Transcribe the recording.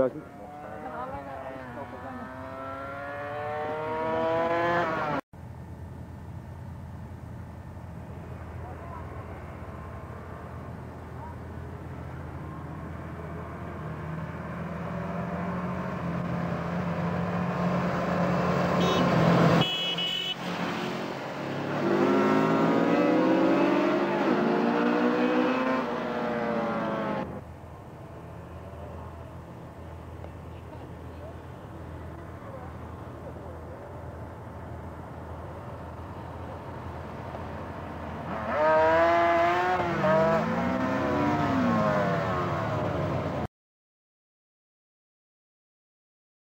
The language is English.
Sergeant?